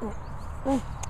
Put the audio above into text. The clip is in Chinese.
嗯。嗯。